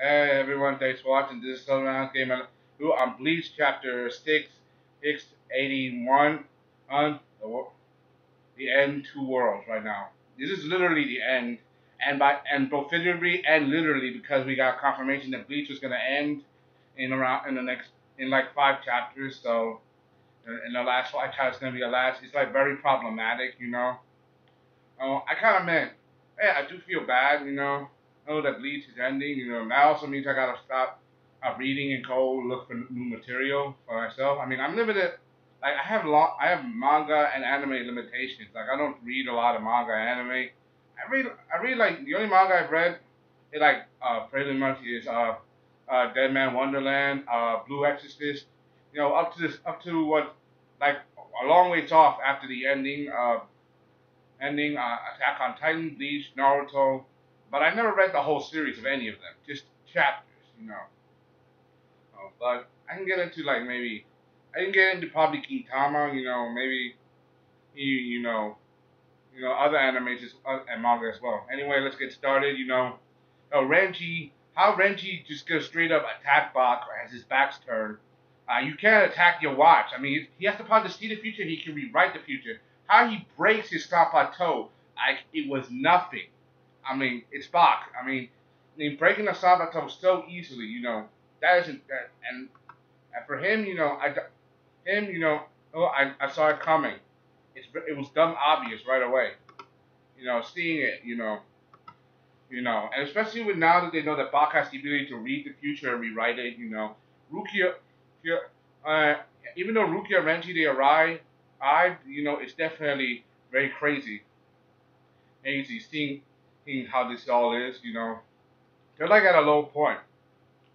Hey everyone, thanks for watching. This is Southern Game Who on Bleach Chapter 6, X81 on the, the end two worlds right now. This is literally the end. And by and both figuratively and literally because we got confirmation that Bleach was gonna end in around in the next in like five chapters, so in the last five chapters gonna be the last. It's like very problematic, you know. Uh, I kinda meant hey, I do feel bad, you know know that Bleach is ending. You know, that also means I gotta stop uh, reading and go look for new material for myself. I mean, I'm limited. Like I have long, I have manga and anime limitations. Like I don't read a lot of manga and anime. I read, I read like the only manga I've read, it like uh, pretty much is uh, uh, Dead Man Wonderland, uh, Blue Exorcist. You know, up to this, up to what, like a long ways off after the ending. Uh, ending uh, Attack on Titan, Bleach, Naruto, but I never read the whole series of any of them, just chapters, you know. Uh, but I can get into like maybe I can get into probably Gintama, you know, maybe you you know, you know other animes uh, and manga as well. Anyway, let's get started. You know, oh Renji, how Renji just goes straight up attack Bach as his back's turned. Uh, you can't attack Yhwach. I mean, he has to probably see the future. He can rewrite the future. How he breaks his Zanpakuto, like it was nothing. I mean, it's Bach. I mean, I mean breaking the Zanpakuto so easily, you know, that isn't that. And, and for him, you know, I him, you know, oh, I, I saw it coming. It's it was dumb obvious right away. You know, seeing it, you know, you know, and especially with now that they know that Bach has the ability to read the future and rewrite it, you know, Rukia, uh, even though Rukia Renji they arrive, I, you know, it's definitely very crazy. Crazy seeing how this all is, you know. They're like at a low point.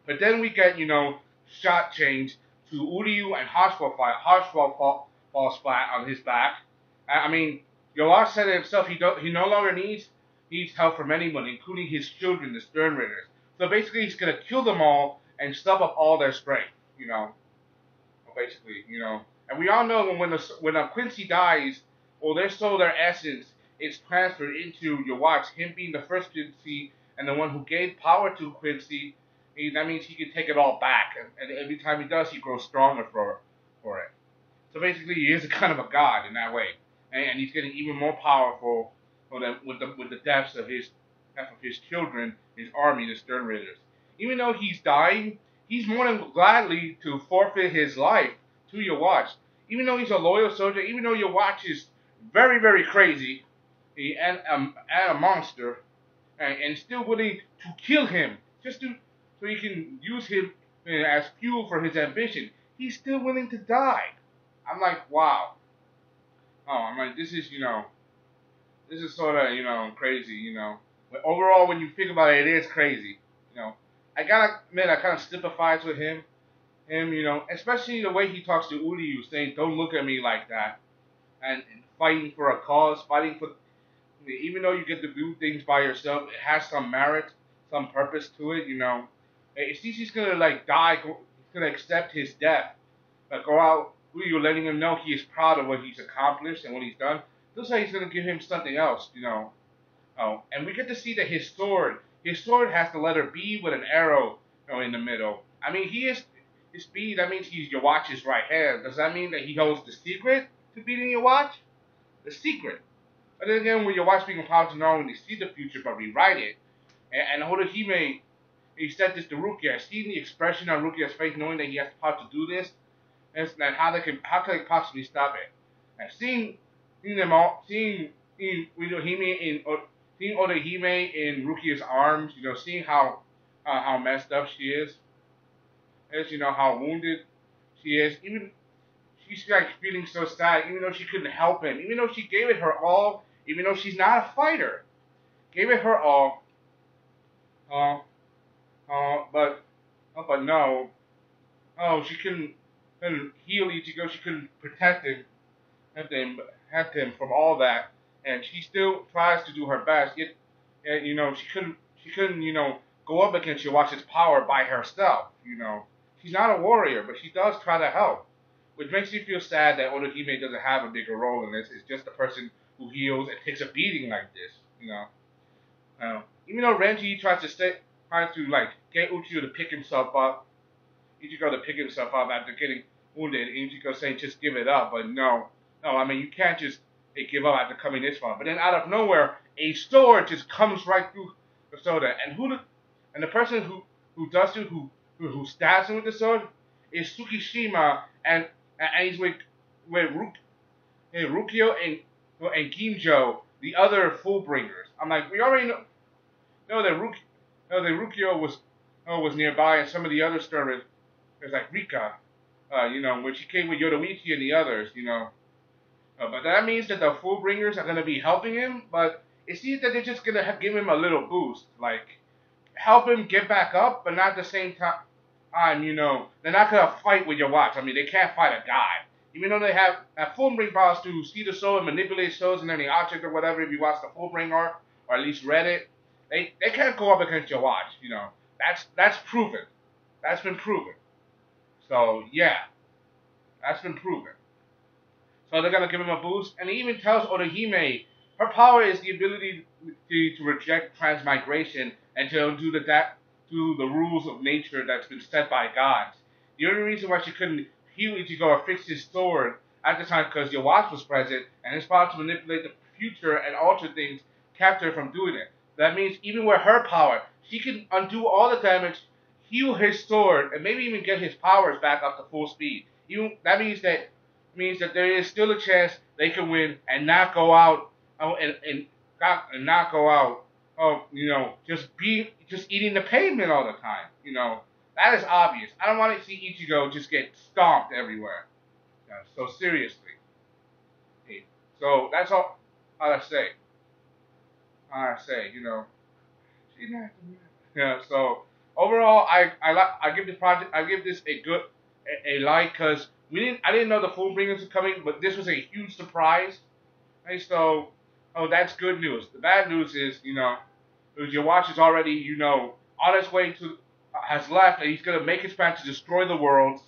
But then we get, you know, shot change to Uryu and Haschwalth fight. Haschwalth fall, falls flat on his back. I mean, Yoar said it himself, he, do, he no longer needs needs help from anyone, including his children, the Sternritters. So basically, he's going to kill them all and stuff up all their strength, you know. Basically, you know. And we all know when when, when a Quincy dies, or they stole their essence, is transferred into Yhwach. Him being the first Quincy and the one who gave power to Quincy, that means he can take it all back. And, and every time he does, he grows stronger for for it. So basically, he is a kind of a god in that way, and, and he's getting even more powerful with the, with the with the deaths of his of his children, his army, the Sternritters. Even though he's dying, he's more than gladly to forfeit his life to Yhwach. Even though he's a loyal soldier, even though Yhwach is very, very crazy, and, um, a monster, and, and still willing to kill him just to so he can use him as fuel for his ambition. He's still willing to die. I'm like, wow. Oh, I'm like, this is, you know, this is sort of, you know, crazy, you know. But overall, when you think about it, it is crazy, you know. I gotta admit, I kind of sympathize with him, him, you know, especially the way he talks to Uryu, saying, "Don't look at me like that," and, and fighting for a cause, fighting for even though you get to do things by yourself, it has some merit, some purpose to it. You know, if he's gonna like die, he's gonna accept his death, but go out. Who you letting him know he is proud of what he's accomplished and what he's done. Looks like he's gonna give him something else. You know. Oh, and we get to see that his sword, his sword has the letter B with an arrow you know, in the middle. I mean, he is his speed. That means he's Yhwach's right hand. Does that mean that he holds the secret to beating Yhwach? The secret. But then again, when Yhwach being empowered to not only see the future but rewrite it, and, and Orihime, he said this to Rukia, seeing the expression on Rukia's face, knowing that he has the power to do this, and, and how they can how can they possibly stop it? And seeing seeing them all, seeing seeing Orihime in seeing Orihime in Rukia's arms, you know, seeing how uh, how messed up she is, as you know how wounded she is, even she's like feeling so sad, even though she couldn't help him, even though she gave it her all even though she's not a fighter. Gave it her all. Uh, uh, but, uh, but no. Oh, she couldn't, couldn't heal Ichigo. She couldn't protect him, have him, have him from all that. And she still tries to do her best. Yet, you know, she couldn't, she couldn't, you know, go up against Yhwach's power by herself. You know, she's not a warrior, but she does try to help. Which makes me feel sad that Orihime doesn't have a bigger role in this. It's just the person who heals and takes a beating like this, you know. Uh, even though Renji tries to stay tries to like get Ichigo to pick himself up. Ichigo to pick himself up after getting wounded. And Ichigo saying just give it up, but no, no. I mean you can't just hey, give up after coming this far. But then out of nowhere, a sword just comes right through the soda, and who the and the person who who does it, who who, who stabs him with the sword, is Tsukishima, and and he's with with hey, Rukio and and Ginjo, the other Fullbringers. I'm like, we already know, know that know that Rukio was oh, was nearby, and some of the other servants, there's like Rika, uh, you know, when she came with Yoruichi and the others, you know. Uh, but that means that the Fullbringers are going to be helping him, but it seems that they're just going to give him a little boost, like help him get back up, but not at the same time, you know, they're not going to fight with Yhwach. I mean, they can't fight a god. Even though they have a brain powers to see the soul and manipulate souls and any object or whatever, if you watch the Fullbring arc, or at least read it, they, they can't go up against Yhwach, you know. That's that's proven. That's been proven. So yeah. That's been proven. So they're gonna give him a boost, and he even tells Orihime her power is the ability to, to reject transmigration and to do the that do the rules of nature that's been set by God. The only reason why she couldn't heal Ichigo fix his sword at the time because Yhwach was present, and his power to manipulate the future and alter things kept her from doing it. That means even with her power, she can undo all the damage, heal his sword, and maybe even get his powers back up to full speed. Even that means that means that there is still a chance they can win and not go out oh, and and and not go out. Oh, you know, just be just eating the pavement all the time. You know, that is obvious. I don't want to see Ichigo just get stomped everywhere. Yeah, so seriously. So that's all I say. I say, you know. Yeah. So overall, I I like I give this project I give this a good a, a like because we didn't I didn't know the Fullbringers were coming, but this was a huge surprise. Right, so oh that's good news. The bad news is you know Yhwach is already you know on its way to has left and he's going to make his plan to destroy the world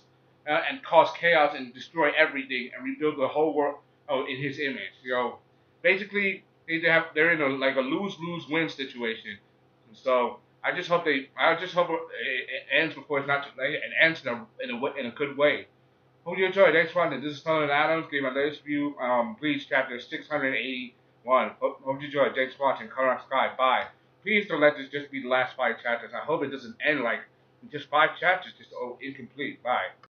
uh, and cause chaos and destroy everything and rebuild the whole world oh, in his image. You know, basically they have they're in a like a lose lose win situation. And so I just hope they I just hope it, ends before it's not too late and ends in a in a, in a good way. Hope you enjoyed. Thanks for watching. This is Tony Adams. Give my latest review. Um, Bleach chapter 681. Hope, you enjoyed. Thanks for watching. Color Sky. Bye. Please don't let this just be the last five chapters. I hope it doesn't end like just five chapters, just oh incomplete. Bye.